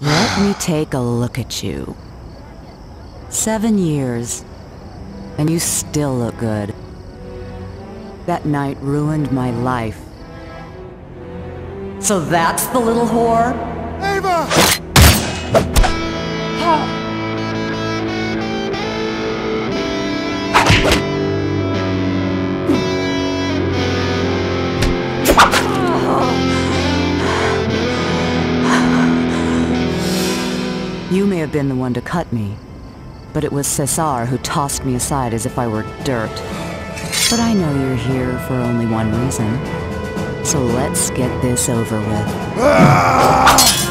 Let me take a look at you. Seven years, and you still look good. That night ruined my life. So that's the little whore? Eva! You may have been the one to cut me, but it was Cesar who tossed me aside as if I were dirt. But I know you're here for only one reason. So let's get this over with. Ah!